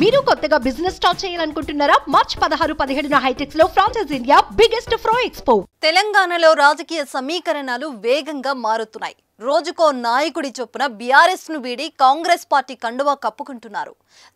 మీరు కొత్తగా business start చేయాలనుకుంటున్నారా? మార్చ్ పదహారు పదిహేడున హైటెక్స్లో ఫ్రాన్సెస్ ఇండియా బిగ్గెస్ట్ ఫ్రో ఎక్స్పో తెలంగాణలో రాజకీయ సమీకరణాలు వేగంగా మారుతున్నాయి. రోజుకో నాయకుడి చొప్పున బీఆర్ఎస్ను వీడి కాంగ్రెస్ పార్టీ కండువా కప్పుకుంటున్నారు.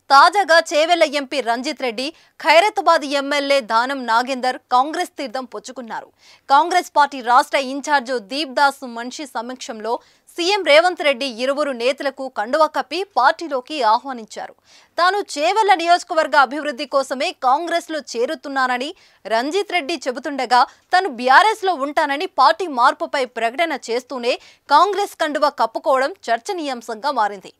తాజాగా చేవెళ్ళ ఎంపీ రంజిత్ రెడ్డి ఖైరతాబాద్ ఎమ్మెల్యే దానం నాగేందర్ కాంగ్రెస్ తీర్థం పుచ్చుకున్నారు. కాంగ్రెస్ పార్టీ రాష్ట్ర ఇన్ఛార్జు దీప్ దాస్ మనిషి సమక్షంలో సీఎం రేవంత్ రెడ్డి ఇరువురు నేతలకు కండువా కప్పి పార్టీలోకి ఆహ్వానించారు. తాను చేవెళ్ళ నియోజకవర్గ అభివృద్ధి కోసమే కాంగ్రెస్లో చేరుతున్నానని రంజిత్ రెడ్డి చెబుతుండగా తాను బీఆర్ఎస్లో ఉంటానని పార్టీ మార్పుపై ప్రకటన చేస్తూనే కాంగ్రెస్ కండువా కప్పుకోవడం చర్చనీయాంశంగా మారింది.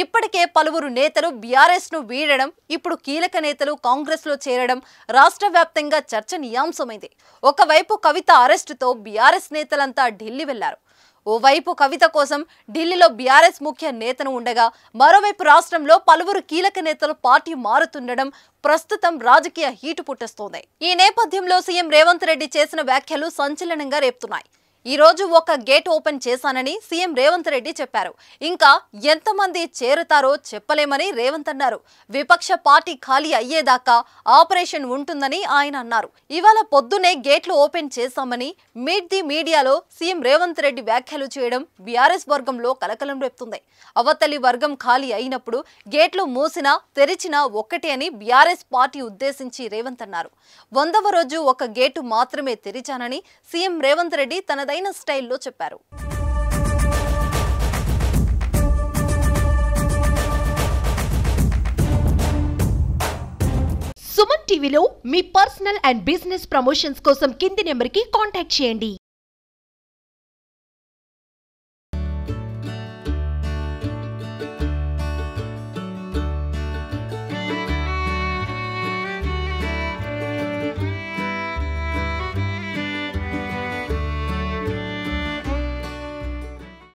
ఇప్పటికే పలువురు నేతలు బీఆర్ఎస్ను వీడడం ఇప్పుడు కీలక నేతలు కాంగ్రెస్లో చేరడం రాష్ట్ర వ్యాప్తంగా చర్చనీయాంశమైంది. ఒకవైపు కవిత అరెస్టుతో బీఆర్ఎస్ నేతలంతా ఢిల్లీ వెళ్ళారు. ఓవైపు కవిత కోసం ఢిల్లీలో బీఆర్ఎస్ ముఖ్య నేతను ఉండగా మరోవైపు రాష్ట్రంలో పలువురు కీలక నేతలు పార్టీ మారుతుండడం ప్రస్తుతం రాజకీయ హీటు పుట్టిస్తోంది. ఈ నేపథ్యంలో సీఎం రేవంత్ రెడ్డి చేసిన వ్యాఖ్యలు సంచలనంగా రేపుతున్నాయి. ఈ రోజు ఒక గేట్ ఓపెన్ చేశానని సీఎం రేవంత్ రెడ్డి చెప్పారు. ఇంకా ఎంతమంది చేరుతారో చెప్పలేమని రేవంత్ అన్నారు. విపక్ష పార్టీ ఖాళీ అయ్యేదాకా ఆపరేషన్ ఉంటుందని ఆయన అన్నారు. ఇవాళ పొద్దునే గేట్లు ఓపెన్ చేశామని మీట్ ది మీడియాలో సీఎం రేవంత్ రెడ్డి వ్యాఖ్యలు చేయడం బీఆర్ఎస్ వర్గంలో కలకలం రేపుతుంది. అవతలి వర్గం ఖాళీ అయినప్పుడు గేట్లు మూసినా తెరిచినా ఒక్కటే అని బీఆర్ఎస్ పార్టీ ఉద్దేశించి రేవంత్ అన్నారు. వందవ రోజు ఒక గేటు మాత్రమే తెరిచానని సీఎం రేవంత్ రెడ్డి తనదైన స్టైల్లో చెప్పారు. సుమన్ టీవీలో మీ పర్సనల్ అండ్ బిజినెస్ ప్రమోషన్స్ కోసం కింది నెంబర్కి కాంటాక్ట్ చేయండి.